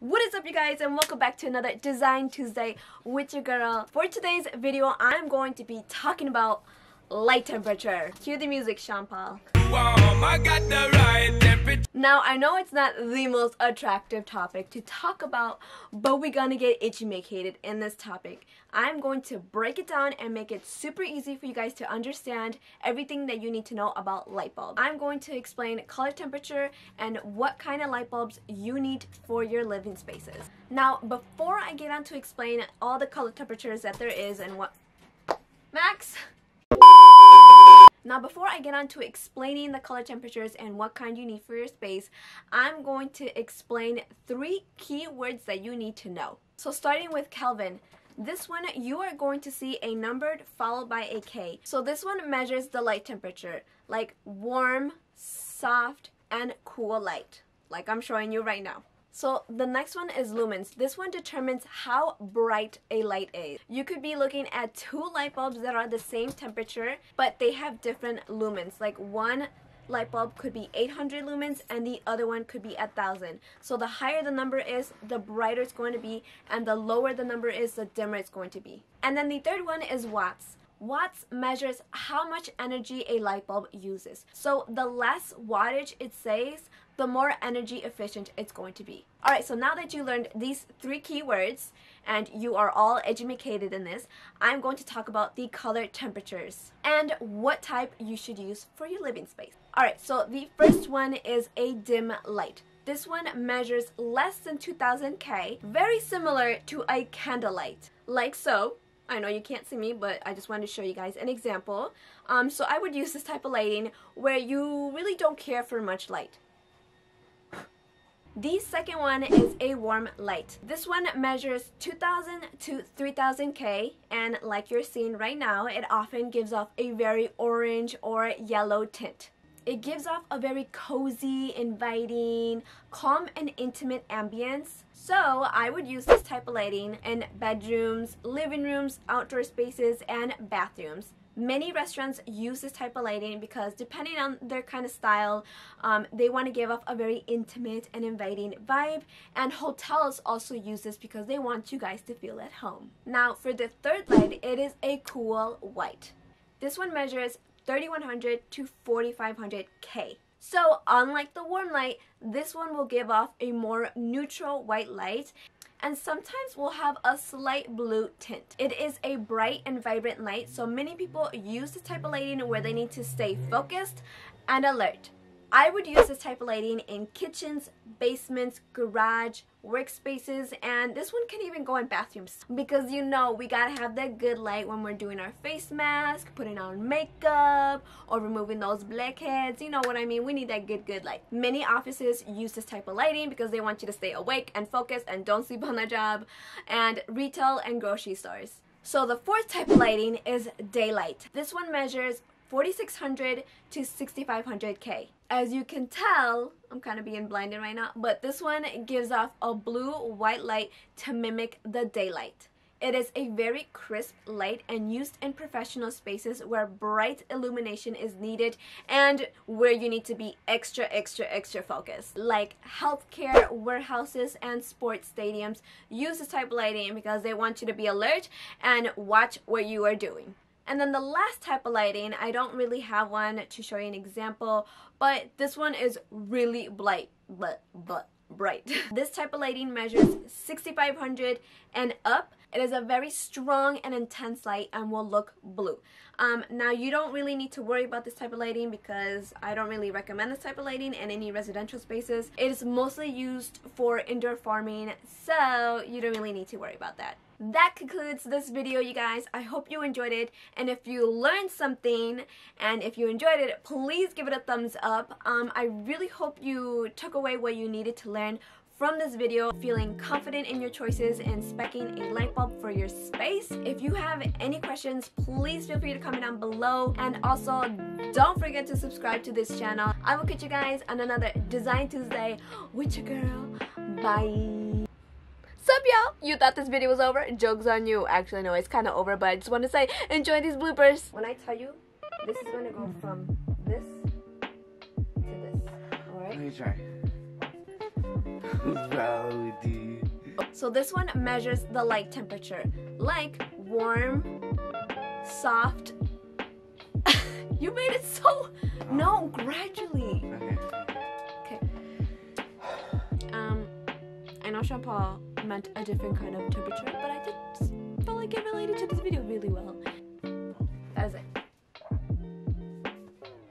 What is up you guys and welcome back to another Design Tuesday with your girl. For today's video, I'm going to be talking about light temperature. Cue the music, Sean Paul. Now, I know it's not the most attractive topic to talk about, but we're gonna get itchy-macated in this topic. I'm going to break it down and make it super easy for you guys to understand everything that you need to know about light bulbs. I'm going to explain color temperature and what kind of light bulbs you need for your living spaces. Now, before I get on to explain all the color temperatures that there is and what... Max? Now before I get on to explaining the color temperatures and what kind you need for your space, I'm going to explain three key words that you need to know. So starting with Kelvin, this one you are going to see a numbered followed by a K. So this one measures the light temperature, like warm, soft, and cool light, like I'm showing you right now. So the next one is lumens. This one determines how bright a light is. You could be looking at two light bulbs that are the same temperature, but they have different lumens. Like one light bulb could be 800 lumens and the other one could be 1000. So the higher the number is, the brighter it's going to be, and the lower the number is, the dimmer it's going to be. And then the third one is watts. Watts measures how much energy a light bulb uses. So the less wattage it says, the more energy efficient it's going to be. Alright, so now that you learned these three keywords and you are all educated in this, I'm going to talk about the color temperatures and what type you should use for your living space. Alright, so the first one is a dim light. This one measures less than 2000 K, very similar to a candlelight, like so. I know you can't see me, but I just wanted to show you guys an example. Um, so I would use this type of lighting where you really don't care for much light. The second one is a warm light. This one measures 2000 to 3000 K and like you're seeing right now, it often gives off a very orange or yellow tint. It gives off a very cozy, inviting, calm and intimate ambience. So I would use this type of lighting in bedrooms, living rooms, outdoor spaces, and bathrooms. Many restaurants use this type of lighting because depending on their kind of style, um, they want to give off a very intimate and inviting vibe. And hotels also use this because they want you guys to feel at home. Now for the third light, it is a cool white. This one measures 3100 to 4500 K. So unlike the warm light, this one will give off a more neutral white light and sometimes will have a slight blue tint. It is a bright and vibrant light, so many people use this type of lighting where they need to stay focused and alert. I would use this type of lighting in kitchens, basements, garage, workspaces, and this one can even go in bathrooms because you know we gotta have that good light when we're doing our face mask, putting on makeup, or removing those blackheads. You know what I mean? We need that good, good light. Many offices use this type of lighting because they want you to stay awake and focused and don't sleep on the job, and retail and grocery stores. So the fourth type of lighting is daylight. This one measures 4600 to 6500K. As you can tell, I'm kind of being blinded right now, but this one gives off a blue-white light to mimic the daylight. It is a very crisp light and used in professional spaces where bright illumination is needed and where you need to be extra, extra, extra focused. Like healthcare, warehouses, and sports stadiums use this type of lighting because they want you to be alert and watch what you are doing. And then the last type of lighting, I don't really have one to show you an example, but this one is really bright, but, but bright. this type of lighting measures 6500 and up. It is a very strong and intense light and will look blue. Um, now you don't really need to worry about this type of lighting because I don't really recommend this type of lighting in any residential spaces. It is mostly used for indoor farming, so you don't really need to worry about that that concludes this video you guys i hope you enjoyed it and if you learned something and if you enjoyed it please give it a thumbs up um, i really hope you took away what you needed to learn from this video feeling confident in your choices and specking a light bulb for your space. If you have any questions, please feel free to comment down below. And also, don't forget to subscribe to this channel. I will catch you guys on another Design Tuesday with your girl. Bye. Sup y'all? You thought this video was over? Joke's on you. Actually no, it's kind of over, but I just want to say enjoy these bloopers. When I tell you, this is going to go from this to this. Alright? Let me try. So this one measures the light temperature, like warm, soft. you made it so. No, gradually. Okay. Okay. Um, I know Sean Paul meant a different kind of temperature, but I just felt like it related to this video really well. That is it.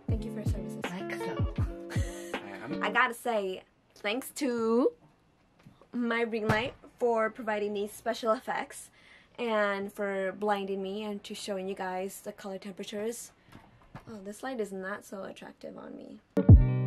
Thank you for your services. Like so. I gotta say, thanks to my ring light for providing these special effects and for blinding me and to showing you guys the color temperatures. Oh, this light is not so attractive on me.